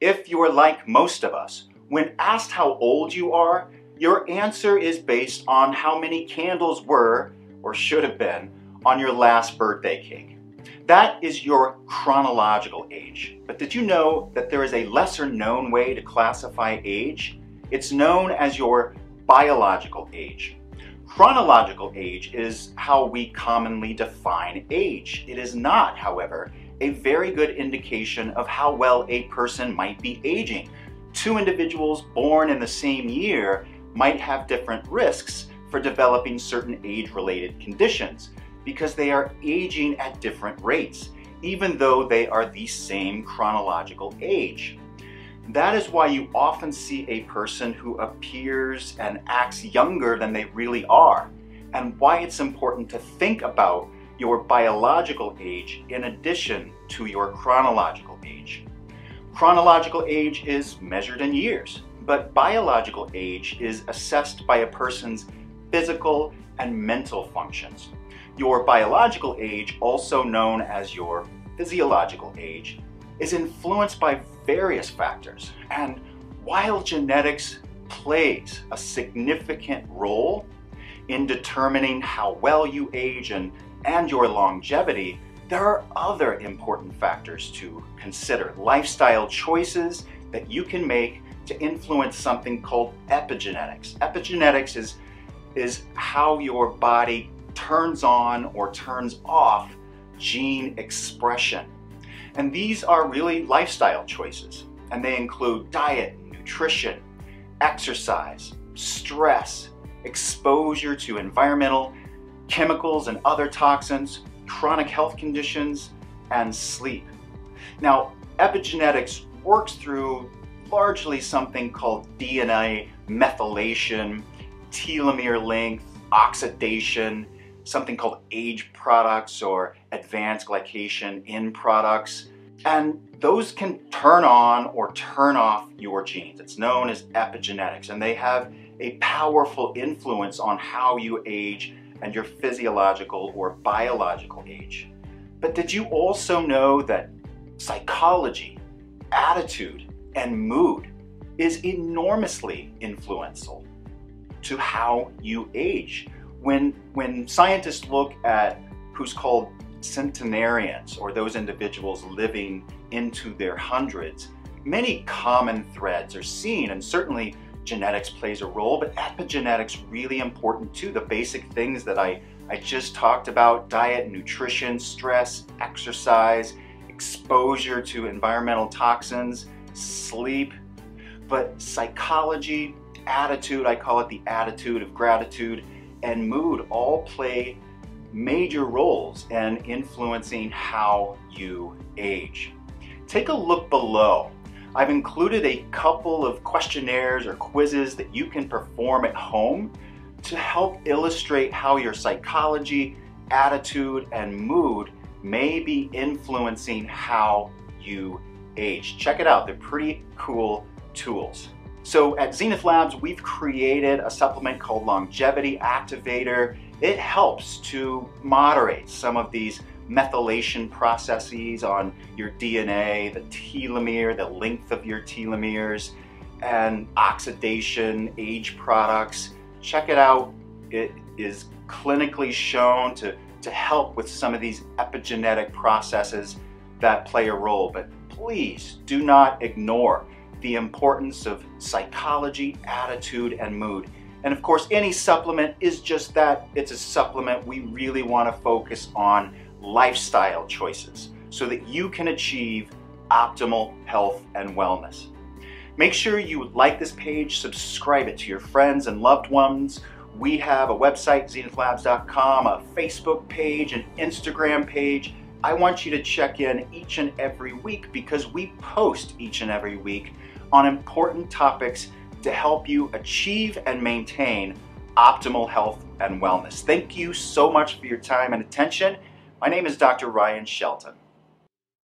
If you're like most of us, when asked how old you are, your answer is based on how many candles were, or should have been, on your last birthday cake. That is your chronological age. But did you know that there is a lesser known way to classify age? It's known as your biological age. Chronological age is how we commonly define age. It is not, however, a very good indication of how well a person might be aging. Two individuals born in the same year might have different risks for developing certain age-related conditions because they are aging at different rates, even though they are the same chronological age. That is why you often see a person who appears and acts younger than they really are, and why it's important to think about your biological age in addition to your chronological age. Chronological age is measured in years, but biological age is assessed by a person's physical and mental functions. Your biological age, also known as your physiological age, is influenced by various factors. And while genetics plays a significant role in determining how well you age and, and your longevity, there are other important factors to consider. Lifestyle choices that you can make to influence something called epigenetics. Epigenetics is, is how your body turns on or turns off gene expression. And these are really lifestyle choices. And they include diet, nutrition, exercise, stress, exposure to environmental chemicals and other toxins, chronic health conditions, and sleep. Now, epigenetics works through largely something called DNA methylation, telomere length, oxidation, something called age products or advanced glycation end products. And those can turn on or turn off your genes. It's known as epigenetics, and they have a powerful influence on how you age and your physiological or biological age. But did you also know that psychology, attitude, and mood is enormously influential to how you age? When, when scientists look at who's called centenarians or those individuals living into their hundreds, many common threads are seen and certainly genetics plays a role, but epigenetics really important too. The basic things that I, I just talked about, diet, nutrition, stress, exercise, exposure to environmental toxins, sleep, but psychology, attitude, I call it the attitude of gratitude, and mood all play major roles in influencing how you age. Take a look below. I've included a couple of questionnaires or quizzes that you can perform at home to help illustrate how your psychology, attitude, and mood may be influencing how you age. Check it out, they're pretty cool tools. So at Zenith Labs, we've created a supplement called Longevity Activator. It helps to moderate some of these methylation processes on your DNA, the telomere, the length of your telomeres, and oxidation, age products. Check it out. It is clinically shown to, to help with some of these epigenetic processes that play a role. But please do not ignore the importance of psychology, attitude, and mood. And of course, any supplement is just that. It's a supplement. We really want to focus on lifestyle choices so that you can achieve optimal health and wellness. Make sure you like this page, subscribe it to your friends and loved ones. We have a website, zenithlabs.com, a Facebook page, an Instagram page. I want you to check in each and every week because we post each and every week on important topics to help you achieve and maintain optimal health and wellness. Thank you so much for your time and attention. My name is Dr. Ryan Shelton.